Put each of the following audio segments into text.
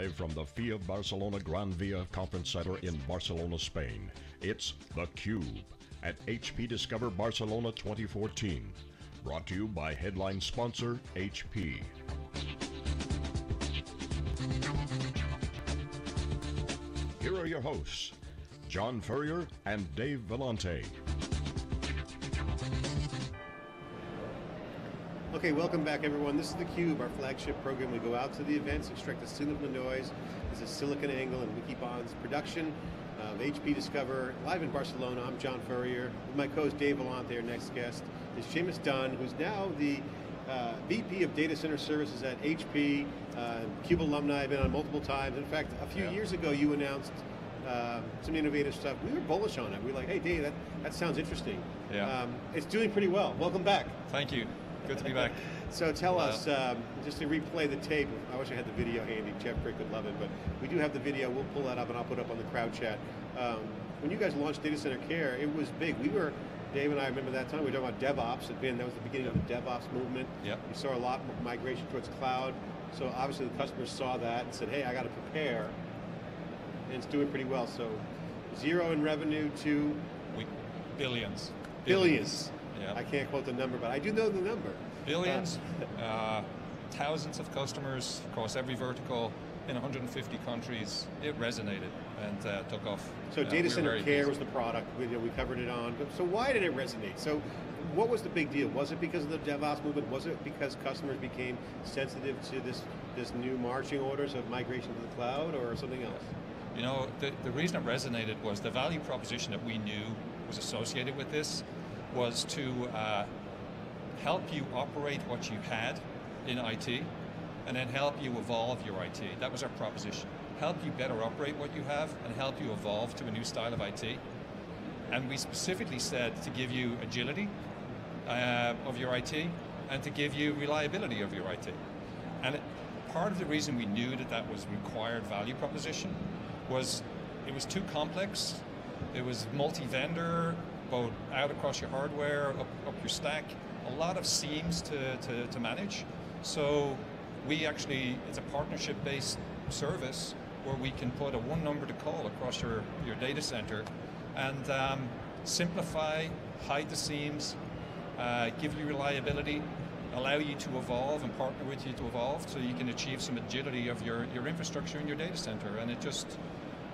Live from the Fira Barcelona Gran Via Conference Center in Barcelona, Spain, it's theCUBE at HP Discover Barcelona 2014. Brought to you by headline sponsor HP. Here are your hosts, John Furrier and Dave Vellante. Okay, welcome back everyone. This is theCUBE, our flagship program. We go out to the events, extract the signal from the noise. This is SiliconANGLE and Wikibon's production of HP Discover, live in Barcelona. I'm John Furrier. With my co-host Dave Vellante, our next guest is Seamus Dunne, who's now the uh, VP of Data Center Services at HP. Uh, CUBE alumni, have been on multiple times. In fact, a few yeah. years ago you announced uh, some innovative stuff. We were bullish on it. We were like, hey Dave, that, that sounds interesting. Yeah. Um, it's doing pretty well. Welcome back. Thank you. Good to be back. So tell us, um, just to replay the tape, I wish I had the video handy, Jeff Frick would love it, but we do have the video, we'll pull that up and I'll put it up on the crowd chat. Um, when you guys launched Data Center Care, it was big. We were, Dave and I remember that time, we were talking about DevOps, again, that was the beginning of the DevOps movement. Yep. You saw a lot of migration towards cloud, so obviously the customers saw that and said, hey, I got to prepare, and it's doing pretty well. So zero in revenue to We, billions. billions. Yeah. I can't quote the number, but I do know the number. Billions, uh, thousands of customers across every vertical in 150 countries. It resonated and uh, took off. So Uh, we data were center care pleased. was the product. We, you know, we covered it on. So why did it resonate? So what was the big deal? Was it because of the DevOps movement? Was it because customers became sensitive to this this new marching orders of migration to the cloud, or something else? You know, the, the reason it resonated was the value proposition that we knew was associated with this was to uh, help you operate what you had in IT and then help you evolve your IT. That was our proposition. Help you better operate what you have and help you evolve to a new style of IT. And we specifically said to give you agility uh, of your IT and to give you reliability of your IT. And it, part of the reason we knew that that was required value proposition was it was too complex. It was multi-vendor, out across your hardware, up, up your stack, a lot of seams to, to, to manage. So we actually, it's a partnership-based service where we can put a one number to call across your, your data center and um, simplify, hide the seams, uh, give you reliability, allow you to evolve and partner with you to evolve so you can achieve some agility of your, your infrastructure in your data center. And it just,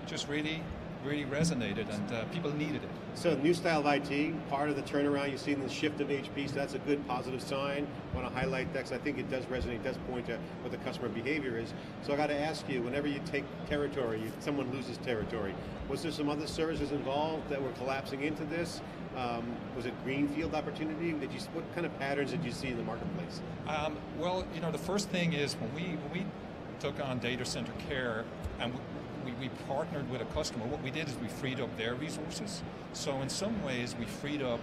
just really, really resonated and uh, people needed it. So new style of IT, part of the turnaround you see in the shift of HP, so that's a good positive sign. I want to highlight that 'cause I think it does resonate, it does point to what the customer behavior is. So I got to ask you, whenever you take territory, you, someone loses territory, was there some other services involved that were collapsing into this? Um, was it greenfield opportunity? Did you, what kind of patterns did you see in the marketplace? Um, well, you know, the first thing is when we, when we took on data center care and we, we, partnered with a customer, what we did is we freed up their resources. So in some ways, we freed up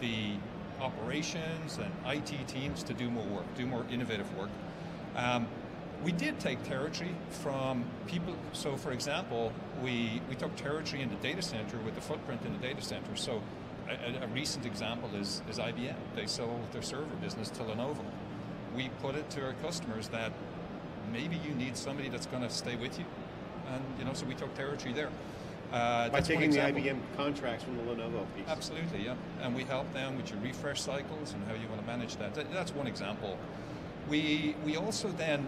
the operations and IT teams to do more work, do more innovative work. Um, we did take territory from people, so for example, we, we took territory in the data center with the footprint in the data center. So a, a recent example is, is IBM. They sold their server business to Lenovo. We put it to our customers that maybe you need somebody that's going to stay with you. And you know, so we took territory there. Uh, By taking the. IBM contracts from the Lenovo piece. Absolutely, yeah. And we help them with your refresh cycles and how you want to manage that. That- That's one example. We, we also then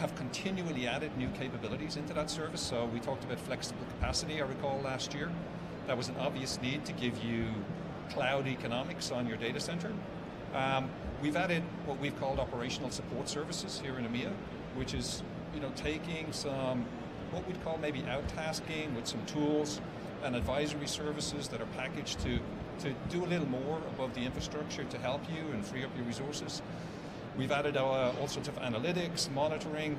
have continually added new capabilities into that service. So we talked about flexible capacity, I recall last year. That was an obvious need to give you cloud economics on your data center. Um, we've added what we've called operational support services here in EMEA, which is you know taking some what we'd call maybe outtasking with some tools and advisory services that are packaged to to do a little more above the infrastructure to help you and free up your resources. We've added uh, all sorts of analytics, monitoring.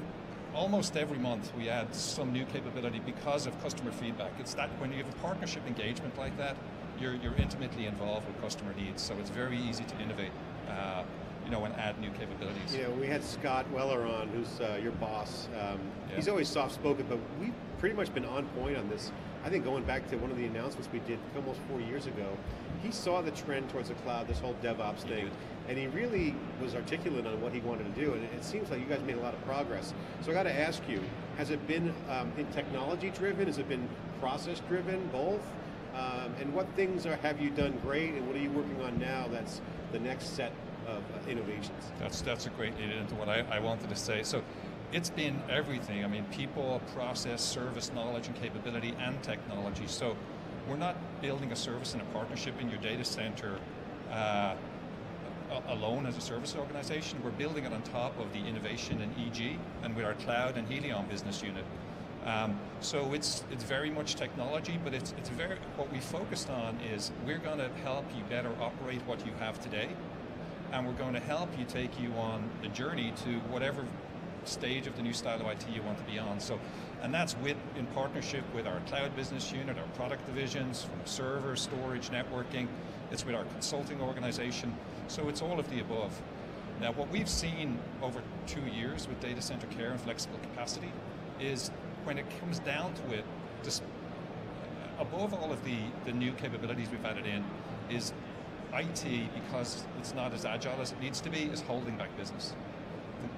Almost every month we add some new capability because of customer feedback. It's that when you have a partnership engagement like that, you're, you're intimately involved with customer needs, so it's very easy to innovate, uh, you know, and add new capabilities. You know, we had Scott Weller on, who's uh, your boss. Um, Yeah. He's always soft-spoken, but we've pretty much been on point on this I think going back to one of the announcements we did almost four years ago, he saw the trend towards the cloud, this whole DevOps thing, and he really was articulate on what he wanted to do. And it seems like you guys made a lot of progress. So I got to ask you, has it been um, technology driven? Has it been process driven? Both? Um, and what things are, have you done great, and what are you working on now? That's the next set of uh, innovations. That's that's a great lead into what I, I wanted to say. So it's been everything. I mean, people, process, service, knowledge, and capability, and technology. So we're not building a service and a partnership in your data center uh, alone as a service organization. We're building it on top of the innovation in EG and with our cloud and Helion business unit. Um, so it's it's very much technology, but it's it's very what we focused on is we're going to help you better operate what you have today, and we're going to help you take you on the journey to whatever stage of the new style of IT you want to be on. So, and that's with in partnership with our cloud business unit, our product divisions, from server, storage, networking. It's with our consulting organization. So it's all of the above. Now, what we've seen over two years with data center care and flexible capacity is when it comes down to it, just above all of the, the new capabilities we've added in, is IT, because it's not as agile as it needs to be, is holding back business.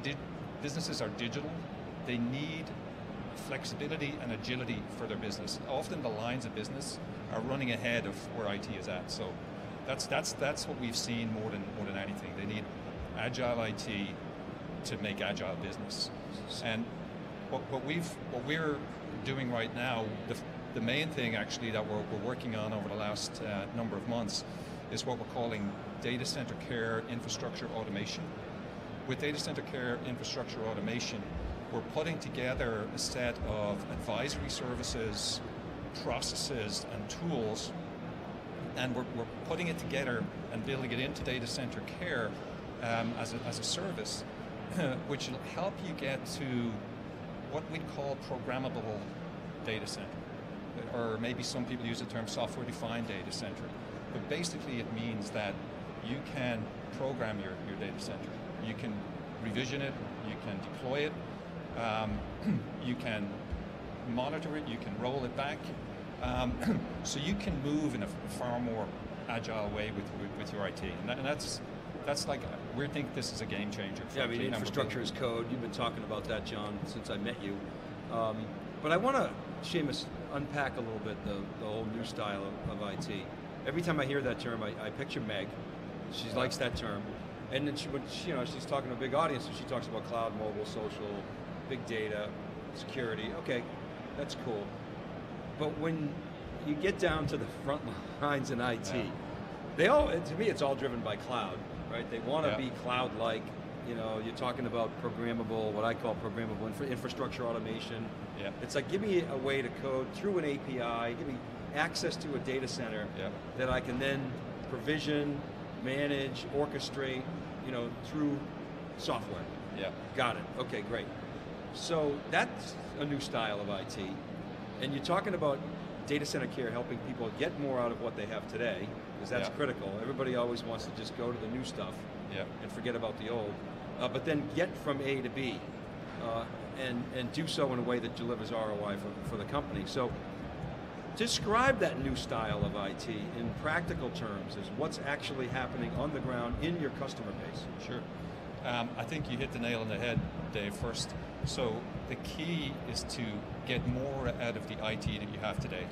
The, businesses are digital, they need flexibility and agility for their business. Often the lines of business are running ahead of where IT is at. So that's that's that's what we've seen more than more than anything. They need agile IT to make agile business. And what, what we've what we're doing right now, the, the main thing actually that we're, we're working on over the last uh, number of months is what we're calling data center care infrastructure automation with data center care infrastructure automation, we're putting together a set of advisory services, processes, and tools, and we're, we're putting it together and building it into data center care um, as, a, as a service, which will help you get to what we call programmable data center. Or maybe some people use the term software defined data center. But basically, it means that you can program your, your data center you can revision it, you can deploy it, um, you can monitor it, you can roll it back. Um, so you can move in a far more agile way with, with, with your IT. And, that, and, that's that's like, we think this is a game changer. yeah, I mean, infrastructure is code. You've been talking about that, John, since I met you. Um, but I want to, Seamus, unpack a little bit the, the whole new style of, of IT. Every time I hear that term, I, I picture Meg. She likes that term. And then she, when she, you know, she's talking to a big audience, so she talks about cloud, mobile, social, big data, security. Okay, that's cool. But when you get down to the front lines in IT, yeah. they all, to me, it's all driven by cloud, right? They want to yeah. be cloud-like. You know, you're talking about programmable, what I call programmable infra infrastructure automation. Yeah. It's like, give me a way to code through an API, give me access to a data center yeah. that I can then provision, manage, orchestrate, you know, through software. Yeah. Got it. Okay, great. So that's a new style of IT. And you're talking about data center care helping people get more out of what they have today, because that's yeah. critical. Everybody always wants to just go to the new stuff yeah. and forget about the old. Uh, but then get from A to B uh, and, and do so in a way that delivers ROI for, for the company. So Describe that new style of IT in practical terms as what's actually happening on the ground in your customer base. Sure. Um, I think you hit the nail on the head, Dave, first. So the key is to get more out of the IT that you have today.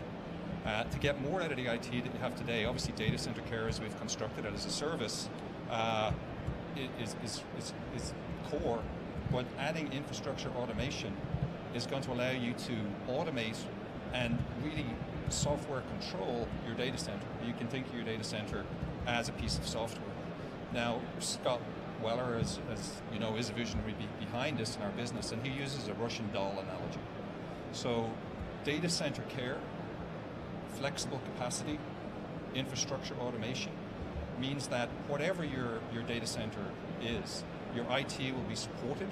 Uh, to get more out of the IT that you have today, obviously data center care as we've constructed it as a service uh, is, is, is, is core, but adding infrastructure automation is going to allow you to automate and really software control your data center. You can think of your data center as a piece of software. Now, Scott Weller, as, as you know, is a visionary be behind this in our business, and he uses a Russian doll analogy. So, data center care, flexible capacity, infrastructure automation means that whatever your, your data center is, your IT will be supported.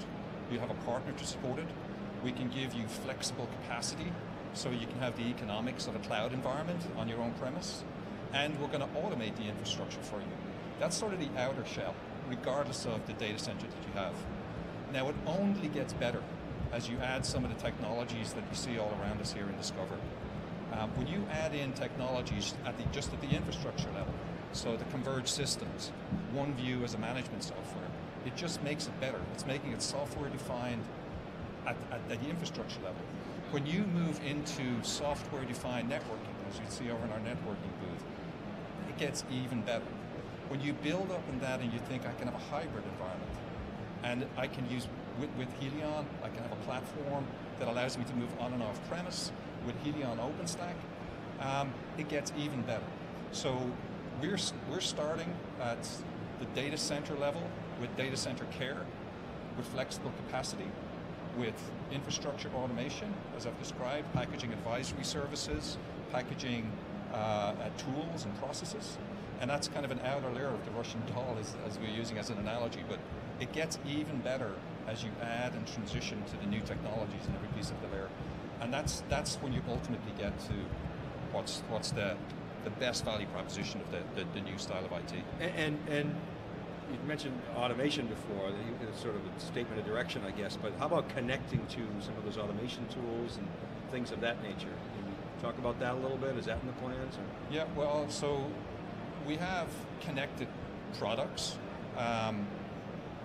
You have a partner to support it. We can give you flexible capacity so you can have the economics of a cloud environment on your own premise, and we're going to automate the infrastructure for you. That's sort of the outer shell, regardless of the data center that you have. Now, it only gets better as you add some of the technologies that you see all around us here in Discover. Um, when you add in technologies at the, just at the infrastructure level, so the converged systems, OneView as a management software, it just makes it better. It's making it software defined at, at the infrastructure level. When you move into software defined networking, as you see over in our networking booth, it gets even better. When you build up in that and you think I can have a hybrid environment, and I can use with, with Helion, I can have a platform that allows me to move on and off premise with Helion OpenStack, um, it gets even better. So we're, we're starting at the data center level with data center care, with flexible capacity, with infrastructure automation, as I've described, packaging advisory services, packaging uh, uh, tools and processes. And that's kind of an outer layer of the Russian doll, as, as we're using as an analogy. But it gets even better as you add and transition to the new technologies in every piece of the layer. And that's that's when you ultimately get to what's what's the the best value proposition of the, the, the new style of IT. And, and, and you mentioned automation before, it's sort of a statement of direction, I guess, but how about connecting to some of those automation tools and things of that nature? Can you talk about that a little bit? Is that in the plans? Or? Yeah, well, so we have connected products. Um,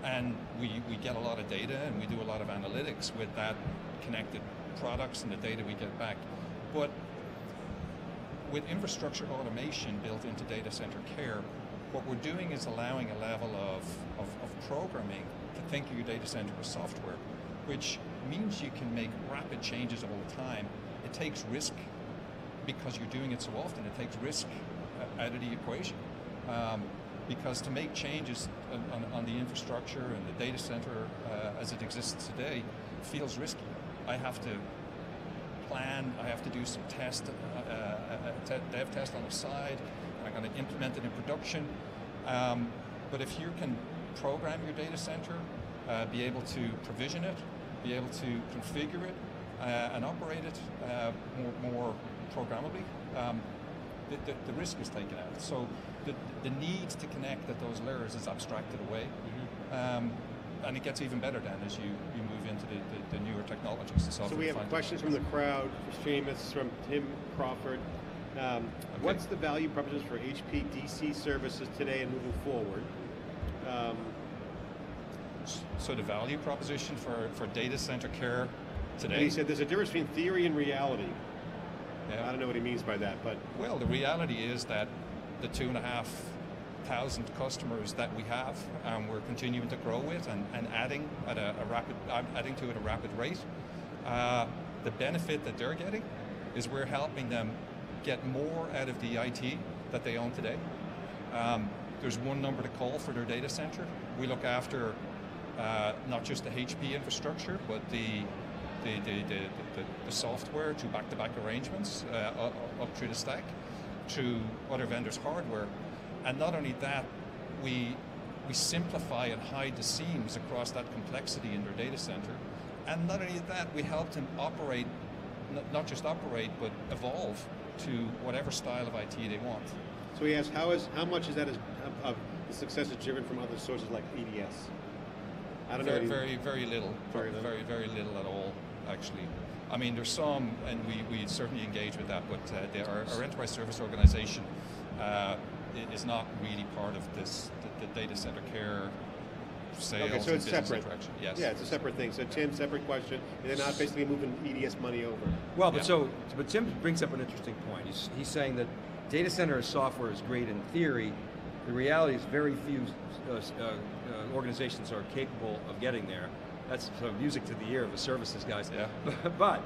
and we, we get a lot of data and we do a lot of analytics with that connected products and the data we get back. But with infrastructure automation built into data center care, what we're doing is allowing a level of, of, of programming to think of your data center as software, which means you can make rapid changes all the time. It takes risk because you're doing it so often, it takes risk out of the equation. Um, because to make changes on, on, on, the infrastructure and the data center uh, as it exists today feels risky. I have to plan, I have to do some test, uh, uh, dev test on the side, I'm going to implement it in production. Um, but if you can program your data center, uh, be able to provision it, be able to configure it, uh, and operate it uh, more, more programmably, um, the, the, the, risk is taken out. So the, the need to connect at those layers is abstracted away. Mm-hmm. Um, and it gets even better then as you, you move into the, the, the newer technologies. So we have questions from the crowd, for Seamus, from Tim Crawford. Um, okay. What's the value proposition for HP DC services today and moving forward? Um, so the value proposition for, for data center care today? He said there's a difference between theory and reality. Yeah. I don't know what he means by that, but well, the reality is that the two and a half thousand customers that we have, um, we're continuing to grow with and, and adding at a, a, rapid, adding to it a rapid rate. Uh, the benefit that they're getting is we're helping them get more out of the IT that they own today. Um, there's one number to call for their data center. We look after uh, not just the HP infrastructure, but the the, the, the, the, software to back-to-back arrangements uh, up through the stack, to other vendors' hardware. And not only that, we, we simplify and hide the seams across that complexity in their data center. And not only that, we help them operate, not just operate, but evolve to whatever style of IT they want. So he asked, how, is, how much is that of, of the success is driven from other sources like EDS? I don't very, know. Very, very little. Very, very, very little at all actually. I mean, there's some, and we, we certainly engage with that, but uh, our, our, enterprise service organization uh, is not really part of this, the, the data center care sales. Okay, so it's separate. Yes. Yeah, it's a separate thing. So Tim, separate question. And they're not basically moving EDS money over. Well, but yeah. so, but Tim brings up an interesting point. He's, he's saying that data center software is great in theory. The reality is very few uh, uh, uh organizations are capable of getting there that's sort of music to the ear of the services guys. Yeah. but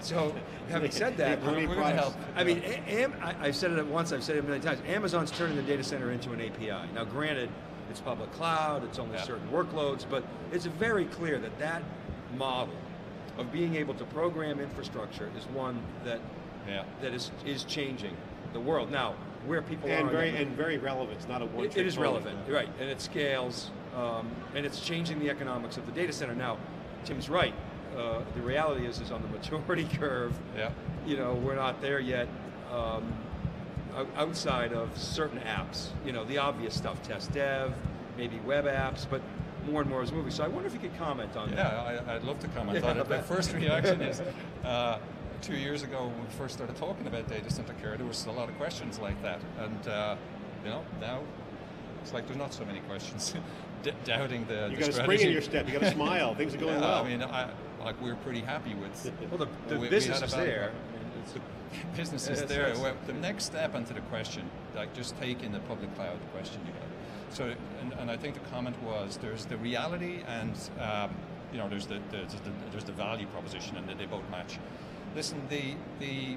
so having said that, we're, we're going to help. I mean, Am, I, have said it once. I've said it many times. Amazon's turning the data center into an API. Now, granted, it's public cloud. It's only yeah. certain workloads, but it's very clear that that model of being able to program infrastructure is one that yeah. that is is changing the world now. Where people and are very and very relevant. It's not a one. It, it is relevant, right? And it scales um, and it's changing the economics of the data center. Now, Tim's right. Uh, the reality is, is on the maturity curve. Yeah. You know, we're not there yet. Um, outside of certain apps, you know, the obvious stuff, test dev, maybe web apps, but more and more is moving. So I wonder if you could comment on yeah, that. Yeah, I'd love to comment yeah, on it. The first reaction is, uh, two years ago when we first started talking about data center care, there was a lot of questions like that, and uh, you know now it's like there's not so many questions D- doubting the. You the got a strategy. spring in your step. You got a smile. Things are going yeah, well. I mean, I, like we're pretty happy with. Well, the, the we- we business had a is value there. prop. I mean, it's- business is that's- there. that's- Well, the next step into the question, like just taking the public cloud question you got. So, and, and I think the comment was there's the reality and um, you know there's the, there's the there's the value proposition and they both match. Listen, the the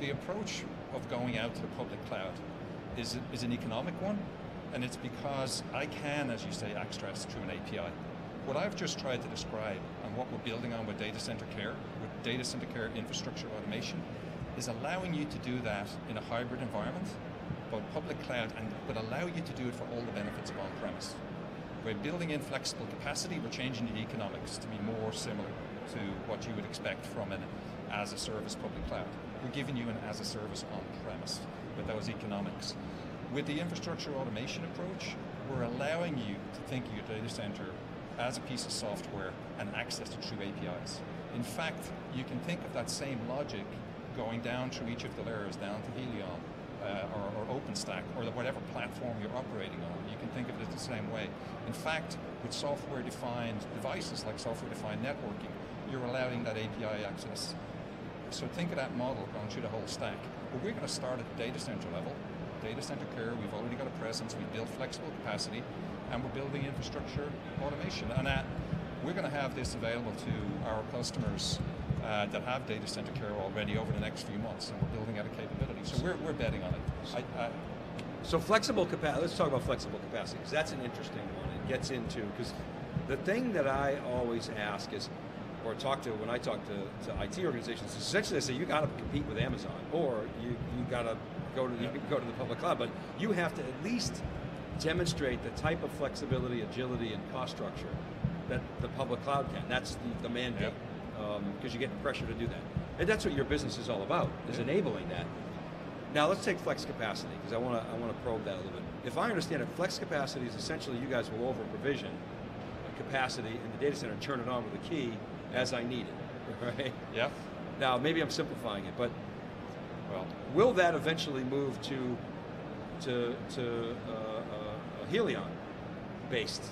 the approach of going out to the public cloud is is an economic one, and it's because I can, as you say, access through an API. What I've just tried to describe and what we're building on with data center care, with data center care infrastructure automation, is allowing you to do that in a hybrid environment, both public cloud, and but allow you to do it for all the benefits of on-premise. We're building in flexible capacity, we're changing the economics to be more similar to what you would expect from an as-a-service public cloud. We're giving you an as-a-service on-premise with those economics. With the infrastructure automation approach, we're allowing you to think of your data center as a piece of software and access it through APIs. In fact, you can think of that same logic going down through each of the layers, down to Helion, uh, or, or OpenStack, or the, whatever platform you're operating on. You can think of it the same way. In fact, with software-defined devices like software-defined networking, you're allowing that API access. So think of that model going through the whole stack. But we're going to start at the data center level. Data center care, we've already got a presence, we've built flexible capacity, and we're building infrastructure automation. And that, we're going to have this available to our customers uh, that have data center care already over the next few months, and we're building out a capability. So we're, we're betting on it. I, I, So flexible capacity. Let's talk about flexible capacity because that's an interesting one. It gets into because the thing that I always ask is, or talk to when I talk to, to IT organizations, is essentially they say you got to compete with Amazon, or you you got to go to you can go to the public cloud, but you have to at least demonstrate the type of flexibility, agility, and cost structure that the public cloud can. That's the, the mandate because you're getting pressure to do that, and that's what your business is all about is enabling that. Now let's take flex capacity because I want to I want to probe that a little bit. If I understand it, flex capacity is essentially you guys will over provision capacity in the data center and turn it on with a key as I need it, right? yeah. Now maybe I'm simplifying it, but Well, will that eventually move to to to uh, uh, Helion based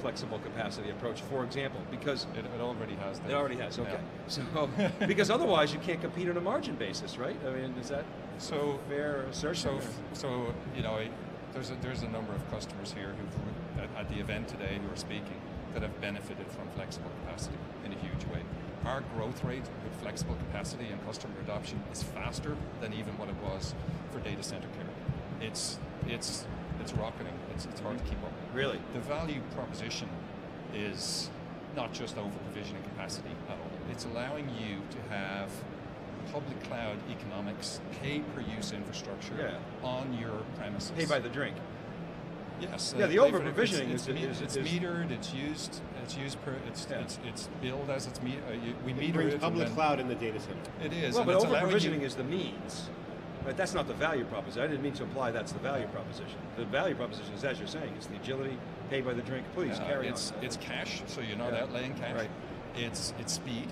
flexible capacity approach, for example? Because it, it already has. That. it already has. Okay, Yeah. so because otherwise you can't compete on a margin basis, right? I mean, is that So a fair assertion? So, so you know, there's a, there's a number of customers here who've at, at the event today who are speaking that have benefited from flexible capacity in a huge way. Our growth rate with flexible capacity and customer adoption is faster than even what it was for data center care. It's it's it's rocketing. It's, it's hard to keep up. really? The value proposition is not just over provisioning capacity at all. It's allowing you to have public cloud economics, pay per use infrastructure Yeah. on your premises. Pay by the drink. yes. Yeah, uh, the pay over-provisioning it's, is- it's, is- it's metered. It's used. It's used per. It's Yeah. it's it's billed as it's metered. Uh, we It meter it. public cloud in the data center. It is. Well, but over provisioning is the means. But that's not the value proposition. I didn't mean to imply that's the value proposition. The value proposition is, as you're saying, it's the agility, pay by the drink. Please Uh, carry it's, on. It's cash, so you're not Yeah. outlaying cash. Right. It's it's speed.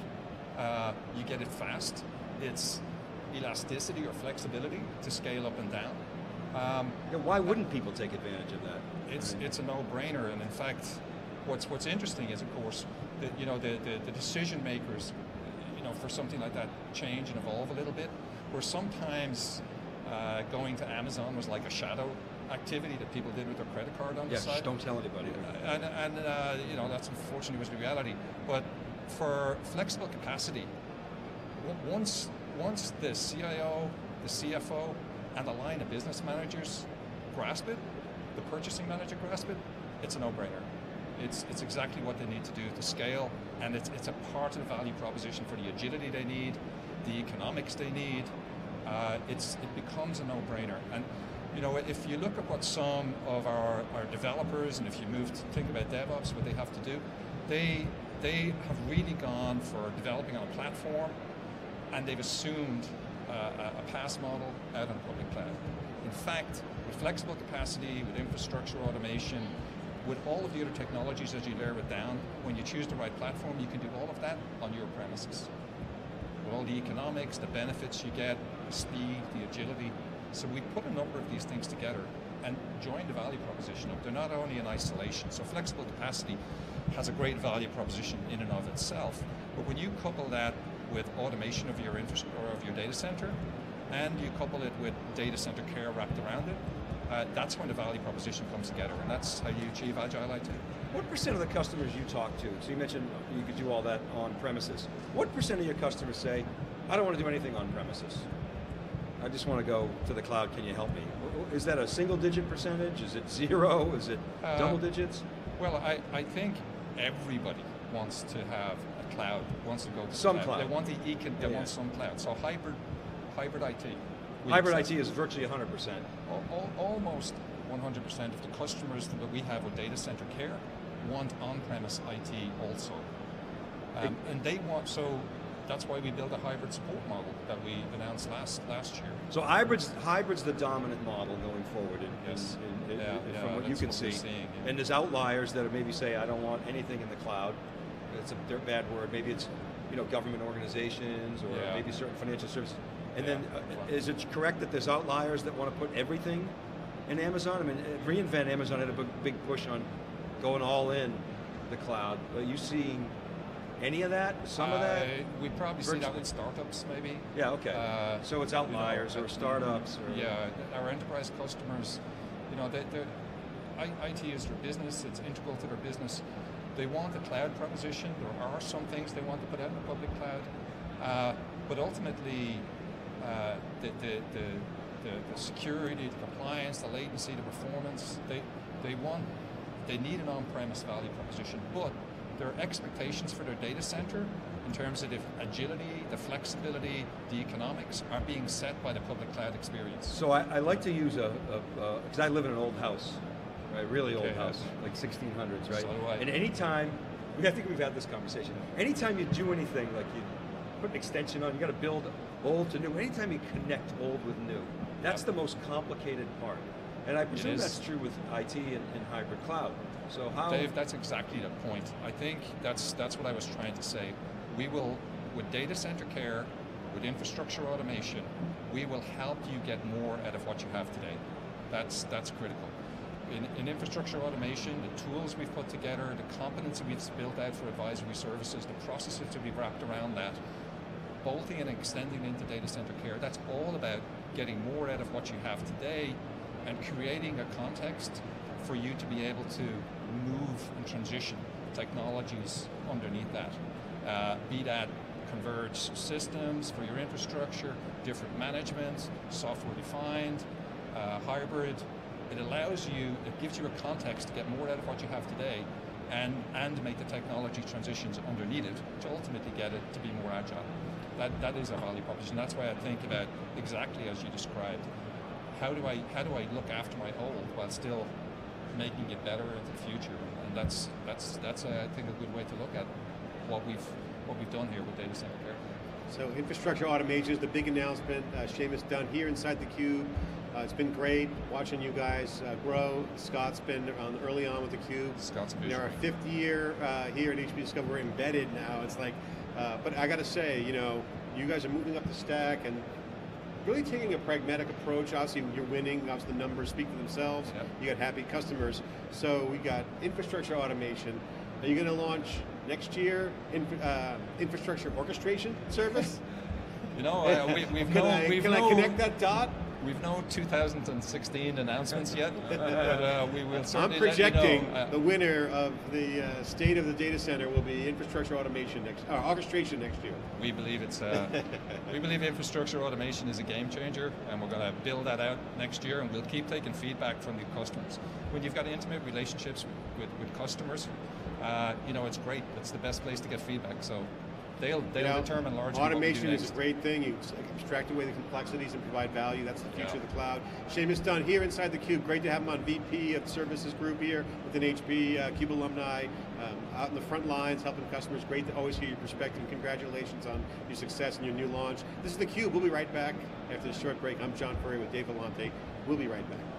Uh, you get it fast. It's elasticity or flexibility to scale up and down. Um, Yeah, why wouldn't people take advantage of that? it's I mean, it's a no-brainer, and in fact, what's what's interesting is, of course, that you know the, the, the decision makers, you know, for something like that change and evolve a little bit. Where sometimes uh, going to Amazon was like a shadow activity that people did with their credit card on yeah, the side. just don't tell anybody. And, and uh, you know that's unfortunately was the reality. But for flexible capacity, once once the CIO, the CFO, and the line of business managers grasp it, the purchasing manager grasp it, it's a no-brainer. It's it's exactly what they need to do to scale, and it's it's a part of the value proposition for the agility they need, the economics they need. Uh, it's it becomes a no-brainer. And you know, if you look at what some of our, our developers, and if you move to think about DevOps, what they have to do, they they have really gone for developing on a platform, and they've assumed uh, a, a PaaS model out on public cloud. In fact, with flexible capacity, with infrastructure automation, with all of the other technologies as you layer it down, when you choose the right platform, you can do all of that on your premises. All the economics, the benefits you get, the speed, the agility. So we put a number of these things together and join the value proposition up. They're not only in isolation. So flexible capacity has a great value proposition in and of itself. But when you couple that with automation of your infrastructure of your data center, and you couple it with data center care wrapped around it, uh, that's when the value proposition comes together, and that's how you achieve agile IT. What percent of the customers you talk to, so you mentioned you could do all that on premises, what percent of your customers say, I don't want to do anything on premises? I just want to go to the cloud, can you help me? Is that a single digit percentage? Is it zero? Is it uh, double digits? Well, I, I think everybody wants to have a cloud, wants to go to some cloud. cloud. They want the econ, they yeah. want some cloud. So hybrid, hybrid IT. Hybrid IT is virtually 100%. almost 100% of the customers that we have with data center care want on-premise IT also. Um, and they want, so that's why we built a hybrid support model that we announced last last year. So hybrid's hybrid's the dominant model going forward. In, yes. In, in, yeah, from yeah, what you can what see. Seeing, yeah. And there's outliers that maybe say I don't want anything in the cloud. It's a bad word. Maybe it's you know government organizations or maybe certain financial services. And then uh, is it correct that there's outliers that want to put everything in Amazon? I mean, reInvent Amazon had a big, big push on going all in the cloud. Are you seeing any of that? Some uh, of that? We probably Virtually. see that with startups, maybe. Yeah. Okay. Uh, so it's outliers you know, or startups. Or yeah, our enterprise customers, you know, they, IT is their business. It's integral to their business. They want a cloud proposition. There are some things they want to put out in the public cloud, uh, but ultimately, uh, the, the, the, the, security, the compliance, the latency, the performance, they, they want, they need an on-premise value proposition, but their expectations for their data center in terms of the agility, the flexibility, the economics are being set by the public cloud experience. So I, I like to use a, because I live in an old house, right, really old okay, house, like 1600s, right? So and anytime, I think we've had this conversation, anytime you do anything, like you put an extension on, you got to build old to new. Anytime you connect old with new, that's yep. the most complicated part. And I presume that's true with IT and, and, hybrid cloud. So how? Dave, that's exactly the point. I think that's that's what I was trying to say. We will, with data center care, with infrastructure automation, we will help you get more out of what you have today. That's that's critical. In, in, infrastructure automation, the tools we've put together, the competency we've built out for advisory services, the processes that we've wrapped around that, bolting and extending into data center care, that's all about getting more out of what you have today and creating a context for you to be able to move and transition technologies underneath that. Uh, be that converged systems for your infrastructure, different management, software defined, uh, hybrid. It allows you, it gives you a context to get more out of what you have today and, and make the technology transitions underneath it to ultimately get it to be more agile. That, that is a value proposition. That's why I think about exactly as you described. How do I how do I look after my old while still making it better into the future? And that's that's that's uh, I think a good way to look at what we've what we've done here with data center care. So infrastructure automation is the big announcement. Uh, Seamus Dunne here inside the cube. Uh, it's been great watching you guys uh, grow. Scott's been on, early on with the cube. Scott's in our fifth year uh, here at HP Discover. We're embedded now. It's like uh, but I got to say, you know, you guys are moving up the stack and really taking a pragmatic approach. Obviously, you're winning. Obviously, the numbers speak for themselves. Yep. You got happy customers. So we got infrastructure automation. Are you going to launch next year uh, infrastructure orchestration service? you know, uh, we, have can, no, I, we've can no, I connect that dot? We've no 2016 announcements yet, but uh, we will certainly I'm projecting you know. uh, the winner of the uh, state of the data center will be infrastructure automation next, uh, orchestration next year. We believe it's, uh, we believe infrastructure automation is a game changer, and we're going to build that out next year, and we'll keep taking feedback from the customers. When you've got intimate relationships with, with customers, uh, you know it's great. It's the best place to get feedback. So they'll they'll you know, determine largely. Automation is a great thing. You extract away the complexities and provide value. That's the future yeah. of the cloud. Seamus Dunne here inside the Cube. Great to have him on VP of Services Group here within HP uh, Cube alumni, um, out in the front lines helping customers. Great to always hear your perspective. Congratulations on your success and your new launch. This is the Cube. We'll be right back after this short break. I'm John Furrier with Dave Vellante. We'll be right back.